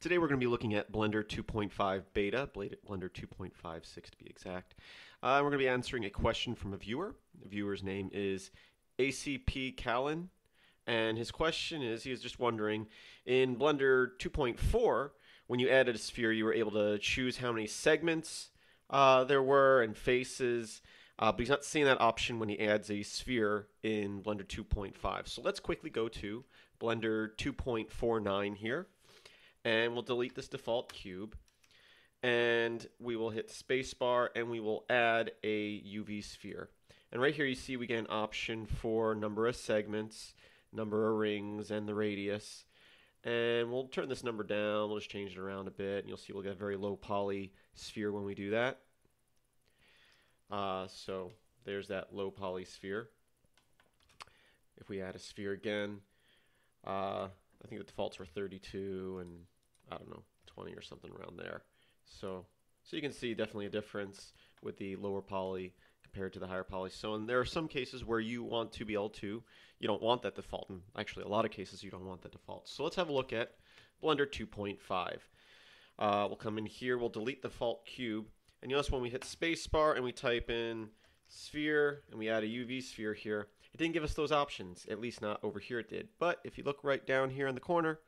Today we're going to be looking at Blender 2.5 Beta, Blender 2.56 to be exact. Uh, we're going to be answering a question from a viewer. The viewer's name is ACP Callan, and his question is he is just wondering in Blender 2.4, when you added a sphere, you were able to choose how many segments uh, there were and faces. Uh, but he's not seeing that option when he adds a sphere in Blender 2.5. So let's quickly go to Blender 2.49 here and we'll delete this default cube and we will hit spacebar and we will add a UV sphere. And right here you see we get an option for number of segments, number of rings, and the radius. And we'll turn this number down, we'll just change it around a bit, and you'll see we'll get a very low poly sphere when we do that. Uh, so there's that low poly sphere. If we add a sphere again, uh, I think the defaults were 32 and I don't know 20 or something around there. So so you can see definitely a difference with the lower poly compared to the higher poly. So and there are some cases where you want to be able to, you don't want that default. And actually a lot of cases you don't want that default. So let's have a look at Blender 2.5. Uh, we'll come in here, we'll delete the default cube. And you notice when we hit spacebar and we type in sphere and we add a UV sphere here, it didn't give us those options, at least not over here it did. But if you look right down here in the corner,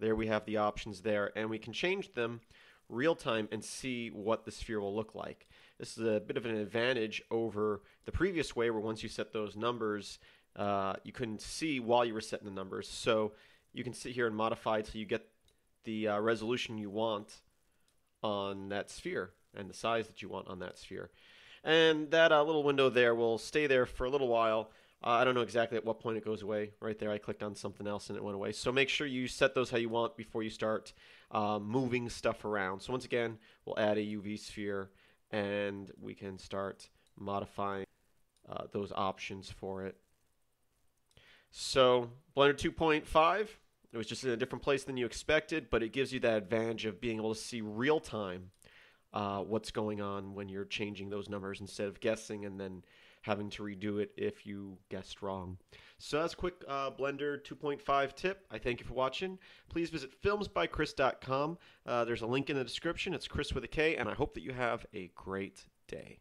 there we have the options there, and we can change them real time and see what the sphere will look like. This is a bit of an advantage over the previous way where once you set those numbers, uh, you couldn't see while you were setting the numbers. So you can sit here and modify so you get the uh, resolution you want on that sphere and the size that you want on that sphere. And that uh, little window there will stay there for a little while uh, I don't know exactly at what point it goes away. Right there, I clicked on something else and it went away. So make sure you set those how you want before you start uh, moving stuff around. So once again, we'll add a UV sphere and we can start modifying uh, those options for it. So Blender 2.5, it was just in a different place than you expected, but it gives you that advantage of being able to see real time uh, what's going on when you're changing those numbers instead of guessing and then having to redo it if you guessed wrong. So that's a quick uh, Blender 2.5 tip. I thank you for watching. Please visit filmsbykris.com. Uh, there's a link in the description. It's Chris with a K, and I hope that you have a great day.